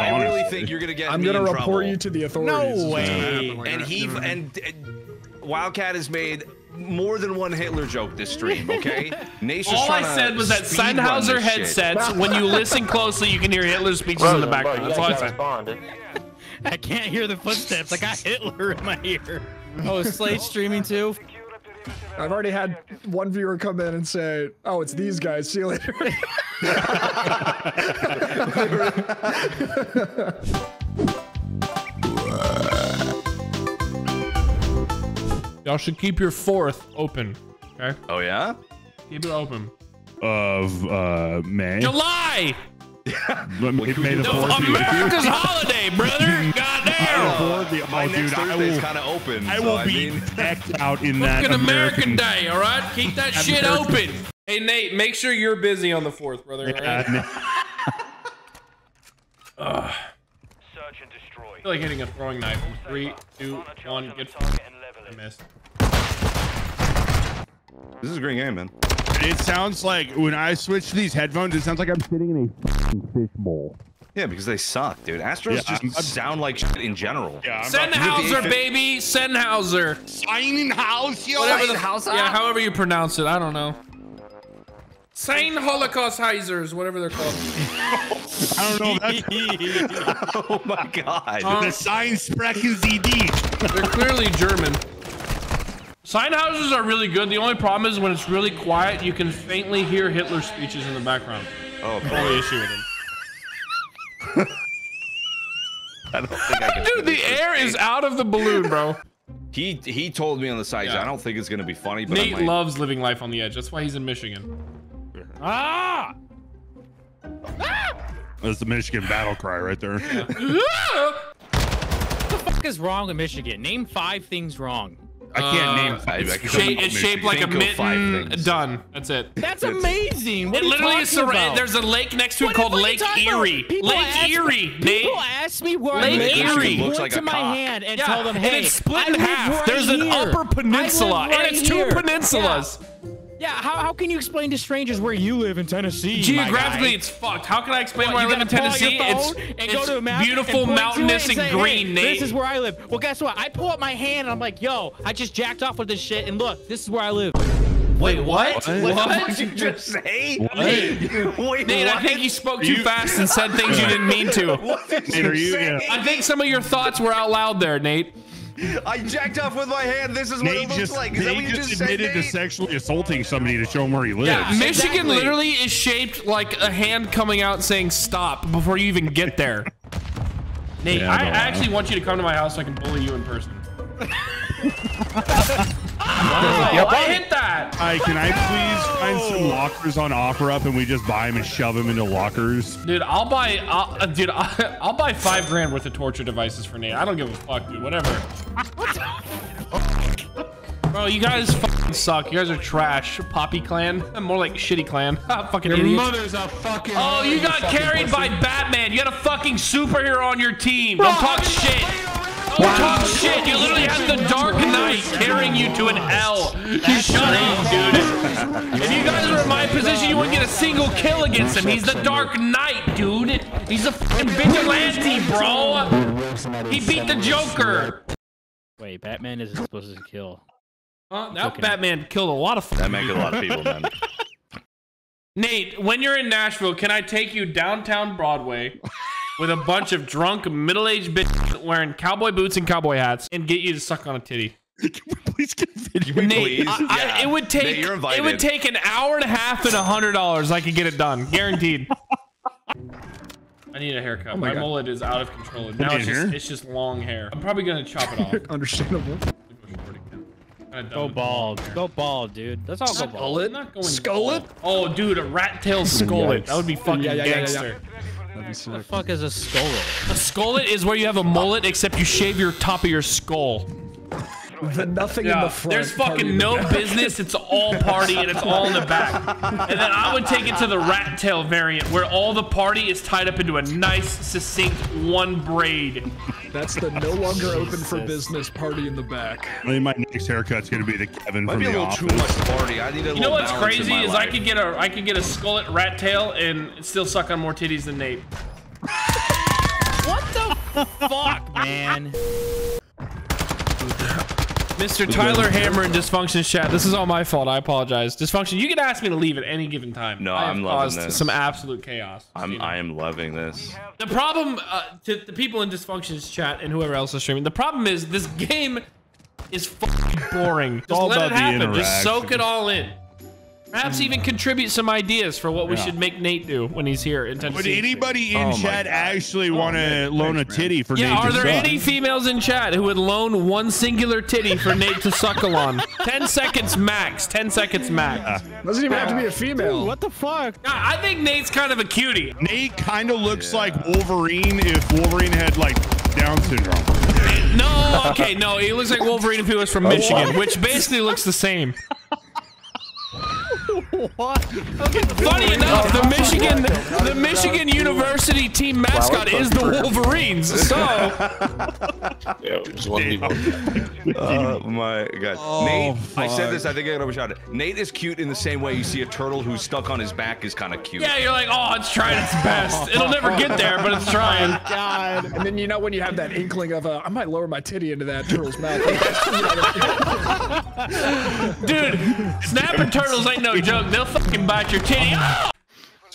I honest. really think you're gonna get. I'm me gonna in report trouble. you to the authorities. No is what's gonna way. like And he you know what I mean? and, and Wildcat has made more than one Hitler joke this stream. Okay, Nate's All I said was that speed Sennheiser headsets, when you listen closely, you can hear Hitler's speeches in the background. That's all I said. I can't hear the footsteps. I got Hitler in my ear. Oh, is Slade streaming too? I've already had one viewer come in and say, "Oh, it's these guys. See you later." Y'all should keep your fourth open. Okay? Oh yeah. Keep it open. Of uh, May. July! May, May the The fourth. be. America's holiday, brother! Goddamn! Fourth, the- My oh, next dude, I Thursday's will, kind of open. I so will I be mean, decked out in that Fucking American American Day, all right? Keep that shit open. Hey, Nate, make sure you're busy on the fourth, brother. all right? Uh, Search and destroy. I feel like hitting a throwing knife. in Three, two, one, get Target and level I missed. this is a great game, man. it sounds like when I switch to these headphones, it sounds like I'm sitting in a fucking fish bowl. Yeah, because they suck, dude. Astros Yeah, just I'm- I'm- sound like shit in general. Yeah, Sennhauser, baby! Sennhauser! Signing house, yo. Whatever the Yeah, however you pronounce it, I don't know. Sane Holocaust Heisers, whatever they're called. I don't know. if That's Oh my god. Uh, the sign sprechen Sie dich. They're clearly German. Sign houses are really good. The only problem is when it's really quiet, you can faintly hear Hitler's speeches in the background. oh, That's the only issue with them. I don't think I can. Dude, the air is out of the balloon, bro. He he told me on the side. Yeah. I don't think it's gonna be funny, but I Nate might. loves living life on the edge. That's why he's in Michigan. Ah! That's the Michigan battle cry right there. Ah! What the fuck is wrong with Michigan? Name five things wrong. I can't Uh, name. I- I It's, couldn't sha- think it's shaped like a Think of five mitten. Done. That's it. That's amazing. What It literally is talking about? There's a lake next to it What called are Lake? Erie. Lake ask me- Erie, People ask me where Lake I live. Erie. Looks like to my cock. hand and Yeah, tell them, and it's split in half. right There's an upper peninsula, right and it's two here." peninsulas. Yeah. Yeah, how, how can you explain to strangers where you live in Tennessee? Geographically, it's fucked. How can I explain What, where I live in gotta pull out your Tennessee? It's, and it's go to a beautiful, and mountainous, it and say, green, hey, Nate. This is where I live. Well, guess what? I pull up my hand and I'm like, yo, I just jacked off with this shit, and look, this is where I live. Wait, what? What did you just say? Wait, Nate, I think you spoke too fast and said things you didn't mean to. What did Nate, are you you- say? yeah. I think some of your thoughts were out loud there, Nate. I jacked off with my hand. This is what Nate it looks just, like. Is that what you just just said, admitted to sexually assaulting somebody to show him where he lives. Yeah. Michigan Exactly. literally is shaped like a hand coming out saying stop before you even get there. Nate, Yeah, I, I. I actually want you to come to my house so I can bully you in person. Yep. I hit that. Hi, can I please find some lockers on OfferUp and we just buy them and shove them into lockers? Dude, I'll buy, I'll, uh, dude, I'll, I'll buy five grand worth of torture devices for Nate. I don't give a fuck, dude. Whatever. Bro, you guys fucking suck. You guys are trash. Poppy clan. More like shitty clan. fucking Your idiots. mother's a fucking. Oh, you got carried by Batman. You got a fucking superhero on your team. Don't talk shit. Don't talk shit. You literally had the Dark Knight carrying you to an L. Shut up, dude. If you guys were in my position, you wouldn't get a single kill against him. He's the Dark Knight, dude. He's a fucking vigilante, bro. He beat the Joker. Wait, Batman isn't supposed to kill. Huh? That Okay. Batman killed a lot of That make a lot of people, man. Nate, when you're in Nashville, can I take you downtown Broadway with a bunch of drunk, middle-aged bitches wearing cowboy boots and cowboy hats and get you to suck on a titty? please get a video. Nate, Please, I- I- it would Nate, take you're it would take an hour and a half and a hundred dollars. I could get it done, guaranteed. I need a haircut. Oh my my mullet is out of control. Now it's just, it's just long hair. I'm probably gonna chop it off. Understandable. Go bald. Go bald, dude. Let's all go bald. I'm not going Skull it? bald. Oh, dude, a rat tail skullet. That would be fucking Yeah, yeah, yeah, yeah, yeah. gangster. That'd be sick. What the fuck is a skull? A skullet is where you have a mullet, except you shave your top of your skull. The nothing in the front. there's fucking in the no back. business. It's all party and it's all in the back. And then I would take it to the rat tail variant, where all the party is tied up into a nice, succinct one braid. That's the no longer open for business party in the back. I think my next haircut's gonna be the Kevin Might from be a the little office. too much party. I need a You know what's crazy my is I could get a I could get a skullet rat tail and still suck on more titties than Nate. What the fuck, man. Mr. Tyler Hammer in Dysfunction chat. This is all my fault. I apologize. Dysfunction, you can ask me to leave at any given time. No, I I'm loving this. some absolute chaos. I'm. I am loving this. The problem uh, to the people in Dysfunction's chat and whoever else is streaming, the problem is this game is fucking boring. Just all let it about the happen. Just soak it all in. Perhaps even contribute some ideas for what we Yeah. should make Nate do when he's here in Tennessee. Would anybody in Oh my chat God. actually oh, want to loan a titty for Nate to Yeah, Nate are to there suck? any females in chat who would loan one singular titty for Nate to suckle on? 10 seconds max. 10 seconds max. Doesn't even have to be a female. What the fuck? I I think Nate's kind of a cutie. Nate kind of looks like Wolverine if Wolverine had like Down syndrome. No, okay, no, he looks like Wolverine if he was from oh, Michigan, which basically looks the same. What? Funny enough, the Michigan, the Michigan University team mascot is the Wolverines. So Oh my god. Oh, Nate, I said this, I think I got overshot it. Nate is cute in the same way you see a turtle who's stuck on his back is kind of cute. yeah, you're like, oh, it's trying its best. It'll never get there, but it's trying. God. And then you know when you have that inkling of, uh, I might lower my titty into that turtle's mouth. Dude, snapping turtles ain't no joke. They'll fucking bite your titty. Ah!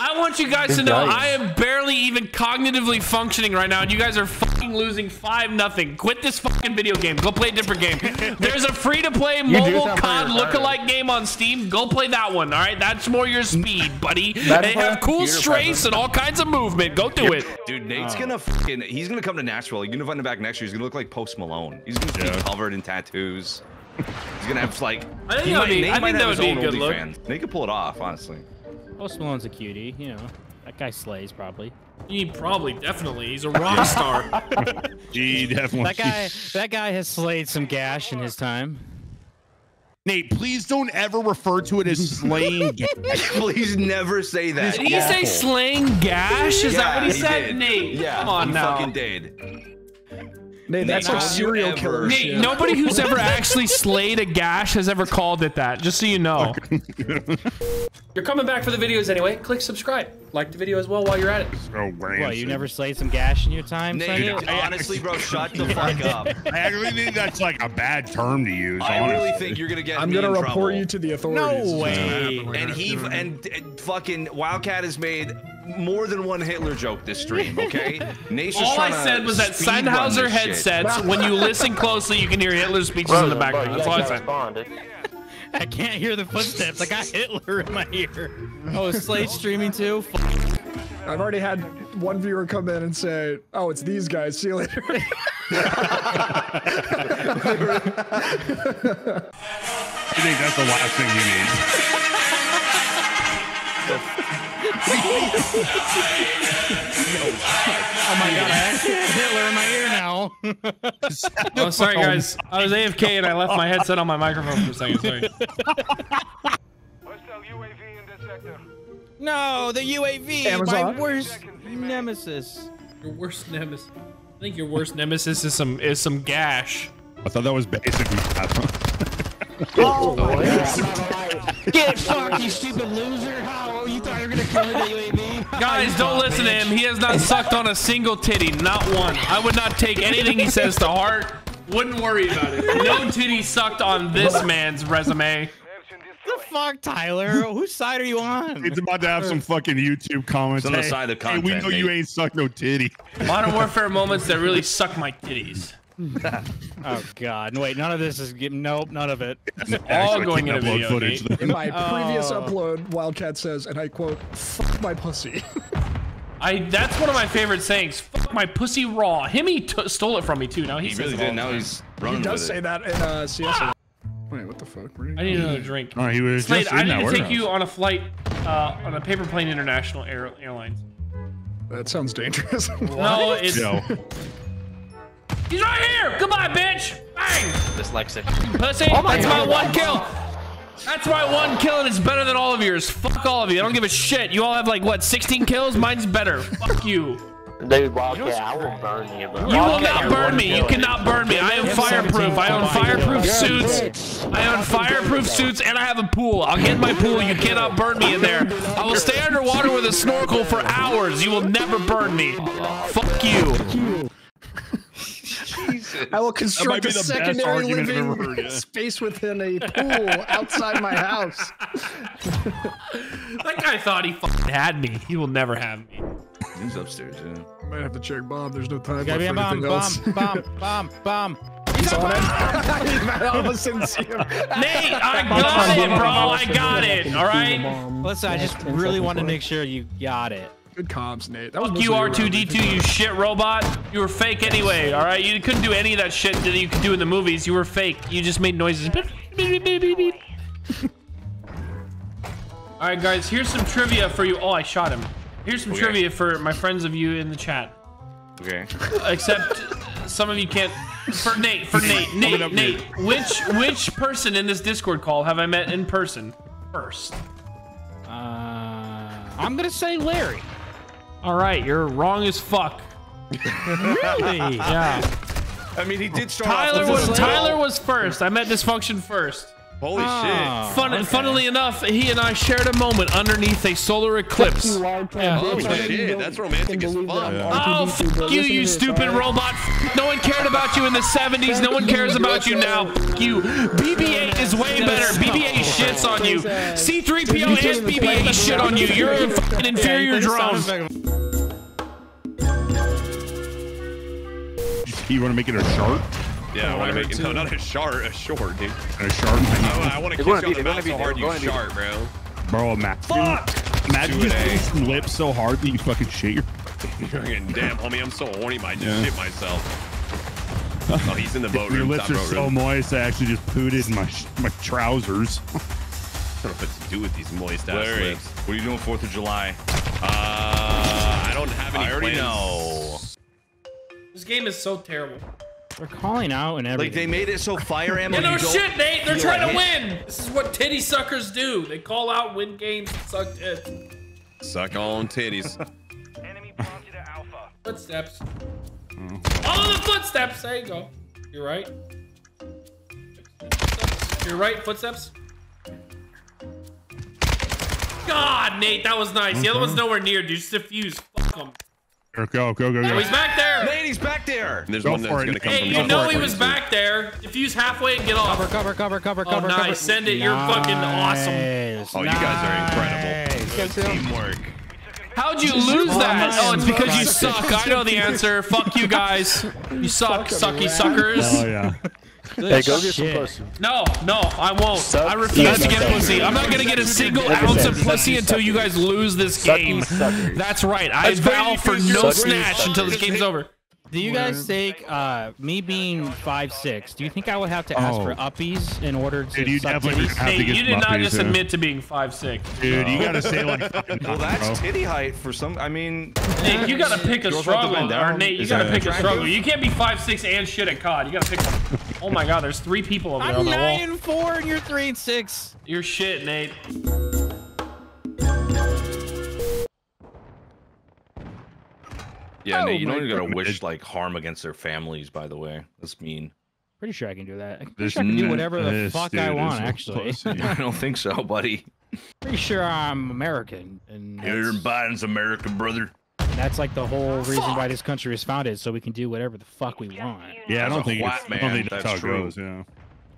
I want you guys to know I am barely even cognitively functioning right now, and you guys are fucking losing five nothing. Quit this fucking video game. Go play a different game. There's a free-to-play mobile COD pretty retarded. lookalike game on Steam. Go play that one. All right, that's more your speed, buddy. They have cool strays and all kinds of movement. Go do it. Dude, Nate's gonna fucking he's gonna come to Nashville. You're gonna find him back next year. He's gonna look like Post Malone. He's gonna Yeah. be covered in tattoos. He's gonna have like I think that would might- be- Nate I think might that have would his be a own good look. OnlyFans. Nate could pull it off, honestly. Post Malone's a cutie, you know. That guy slays probably. He probably, definitely. He's a rock star. He definitely. That guy, that guy has slayed some gash in his time. Nate, please don't ever refer to it as slaying. Please never say that. Did he say slaying gash? Is that what he, Yeah, said? did. Nate, Yeah, come on he now. fucking did. Nate, that's Nate, like serial ever- killer Nate, shit. nobody who's ever actually slayed a gash has ever called it that, just so you know. you're coming back for the videos anyway. Click subscribe. Like the video as well while you're at it. Oh, What, you never slayed some gash in your time, Nate, Sonny? honestly, bro, shut the fuck up. I actually think that's like a bad term to use. I honestly. really think you're gonna get I'm me gonna in report trouble. you to the authorities. No way. And he and, and fucking Wildcat has made more than one Hitler joke this stream, okay? Nate's just All I said was that speed run Sennheiser this shit. headsets, when you listen closely, you can hear Hitler's speeches in the background. That's all I said. I can't hear the footsteps. I got Hitler in my ear. Oh, is Slade streaming too? I've already had one viewer come in and say, "Oh, it's these guys. See you later." I think that's the last thing he needs. Oh my god, I actually have Hitler in my ear now. Oh, sorry, guys. I was AFK and I left my headset on my microphone for a second. Sorry. Hostile UAV in this sector. no, the UAV, Amazon? my worst nemesis. Your worst nemesis. I think your worst nemesis is some is some gash. I thought that was basically. oh, oh my god! Get fucked, you stupid loser! How you thought you were gonna kill me the UAV? Guys, don't listen to him. He has not sucked on a single titty, not one. I would not take anything he says to heart. Wouldn't worry about it. No titty sucked on this man's resume. Search The fuck, Tyler? Whose side are you on? It's about to have some fucking YouTube comments. It's on the side of hey, we content, know you ain't sucked no titty. Modern Warfare moments that really suck my titties. Oh god, wait, none of this is getting. Nope, none of it. All going can't in a video, footage. Nate. In my previous Oh. upload, Wildcat says, and I quote, "Fuck my pussy." I that's one of my favorite sayings. Fuck my pussy raw. Him he t- stole it from me too. Now he, He says really it all did. Now time. he's he does with say it. that in uh, CS. Wait, what the fuck? Where did I need another drink. All right, he was Slade, just I need that to take warehouse. you on a flight uh, on a Paper Plane International Air, Airlines. That sounds dangerous. No, it's Yo, he's right here. Goodbye, bitch. Bang. Dyslexic. Pussy. Oh that's my one kill. That's my one kill, and it's better than all of yours. Fuck all of you. I don't give a shit. You all have like what, 16 kills? Mine's better. Fuck you. Dude, Wildcat, I will burn you, bro. You will not burn me. You cannot burn me. I am fireproof. I own fireproof suits. I own fireproof suits, and I have a pool. I'll get my pool. You cannot burn me in there. I will stay underwater with a snorkel for hours. You will never burn me. Fuck you. Jesus. I will construct a secondary argument I've ever living heard, yeah. space within a pool outside my house. That guy thought he fucking had me. He will never have me. He's upstairs. Yeah. I Might have to check Bob. There's no time Gotta left be a for bomb, anything else. bomb, bomb, bomb, bomb. He's on it. All of a sudden, see him. Nate, I got it, bro. I got it. All right. Listen, I just really want to make sure you got it. Good comms, Nate. That was Fuck you, R2D2, you shit robot. You were fake anyway, all right? You couldn't do any of that shit that you could do in the movies. You were fake. You just made noises. All right, guys, here's some trivia for you. Oh, I shot him. Here's some Okay. trivia for my friends of you in the chat. Okay. Except some of you can't. For Nate, for Nate, Nate, up, Nate. Which which person in this Discord call have I met in person first? Uh, I'm gonna say Larry. All right, you're wrong as fuck. Really? Yeah. I mean, he did start Tyler off with was Tyler was first. I met Dysfunction first. Holy Oh, Fun, okay. Funnily enough, he and I shared a moment underneath a solar eclipse. shit. Oh shit, that's romantic as fuck. Oh, fuck you, you stupid robot. No one cared about you in the 70s. No one cares about you now. F- you. BB-8 is way better. BB-8 shits on you. C-3PO and BB-8 shit on you. You're a fucking inferior drone. You want to make it a shark? Yeah, I want to make it. No, not a short, a short, dude. A shark? I, I want to They're kick gonna you be- on the they're mouth gonna be- so hard they're you gonna be- shart, bro. Bro, imagine. Fuck! Imagine Do it, just lips so hard that you fucking shit your. Fucking Damn, homie, I'm so horny, I just Yeah. shit myself. Oh, he's in the boat Your room. lips top are boat so room. moist. I actually just pooted in my my trousers. I don't know what to do with these moist ass Larry, lips. what are you doing Fourth of July? Uh, I don't have any I already plans. know. This game is so terrible. They're calling out and everything. Like they made it so fire ammo. Yeah, no shit, Nate. They're trying to hit. win. This is what titty suckers do. They call out, win games, suck tits. Suck on titties. Enemy planted at Alpha. Footsteps. Follow the footsteps. There you go. You're right. You're right. Footsteps. God, Nate, that was nice. The other one's mm-hmm. nowhere near, dude. Just defuse. Fuck him. Go, go, go, go. Oh, go. he's back there. Nate, he's back there. There's Go one that's gonna come Hey, from you know he was back there. Defuse halfway and get off. Cover, cover, cover, cover, Oh, cover, nice. cover. Send it. You're fucking awesome. Nice, Oh, you guys are incredible. nice. Good teamwork. How'd you lose that? nice. Oh, it's because you suck. I know the answer. Fuck you guys. You suck, sucky suckers. Oh yeah. Hey, go get some pussy. No, no, I won't. Suck- I refuse to get suck- pussy. I'm not gonna get a single ounce of pussy until you guys lose this game. That's right. I vow for no snatch until this game's over. Do you guys think uh, me being five six? Do you think I would have to ask Oh. for uppies in order to Dude, you suck definitely titties? have to Hey, get you did not just yeah. admit to being five six. Dude, you gotta say like. fucking Well, bro. that's titty height for some. I mean, Nate, you gotta pick a Girls like to struggle. Or. Nate, you Is gotta pick a struggle. You can't be five six and shit at COD. You gotta pick one. Oh my God, there's three people over there on I'm nine and four, and you're three and six. You're shit, Nate. yeah, Oh Nate, you my don't even gotta wish like harm against their families. By the way, that's mean. Pretty sure I can do that. I'm pretty This sure I can do whatever the fuck I want. Actually. I don't think so, buddy. pretty sure I'm American, and You're that's, Biden's America, brother. That's like the whole reason why this country was founded, so we can do whatever the fuck we want. Yeah, I don't think it's, white I don't think that's, that's how it true. goes. Yeah.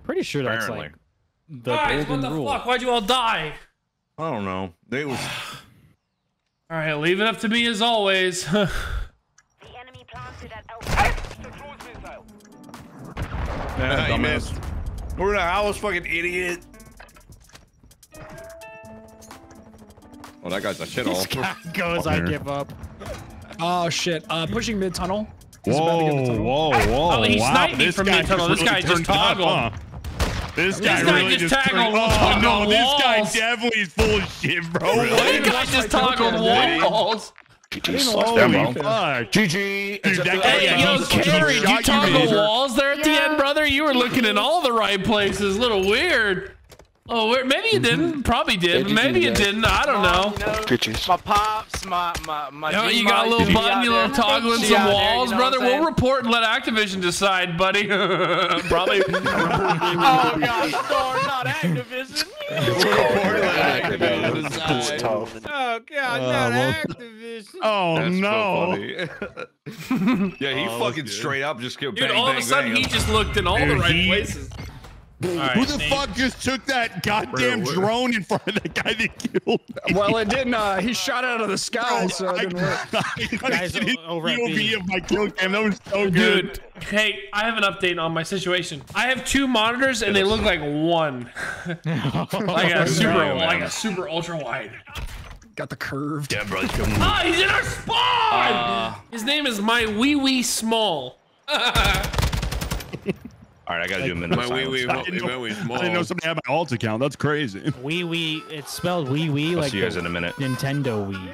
Pretty sure that's Apparently. like the Guys, what the rule. fuck? Why'd you all die? I don't know. They was. All right, leave it up to me as always. The enemy planted at Alpha. Yeah, you missed. We're in a house, fucking idiot. Oh, that guy's a shithole. Guy goes, I There. give up. Oh shit! Uh, pushing mid tunnel. He's about to get the Whoa, tunnel. whoa, whoa! Oh, he wow, sniped me this from mid-tunnel. This guy really just turned up, toggled. huh? This guy guy really just just turned- toggled Oh no, on this guy definitely is full of shit, bro. That guy just toggled walls. Holy! GG. Dude, that guy, Hey, yeah, yo, he fucking Carrie, did you toggle walls there at the end, brother? You were looking in all the right places. A little weird. Oh, where, maybe you didn't. Probably did. but maybe you didn't. I don't know. Bitches. My pops, my my my. You, know, you got a little button, you little toggling some out there, walls, you know brother. We'll report and let Activision decide, buddy. Probably. Oh gosh, darn, not Activision. It's tough. Oh god, Uh, not well- Activision. Oh That's no. so funny. yeah, he Oh, fucking straight up just go Dude, bang, all bang, of a sudden bang. he just looked in all the right he- places. All right, Who the Nate. fuck just took that goddamn Where- where- drone in front of the guy that killed me? Well, it didn't. Uh, he shot out of the sky, so it I, didn't work. I couldn't Guys get his o- over at B. POV of my kill cam. That was so good. Dude, hey, I have an update on my situation. I have two monitors and they look like one, like a super, man. like a super ultra wide. Got the curved. Yeah, bro. come Ah, he's in our spawn. His name is my wee wee small. All right, I gotta do a minute. of silence. I didn't, know, I didn't know somebody had my alt account. That's crazy. Wee wee. It's spelled wee wee I'll like see you guys in a minute. Nintendo Wii.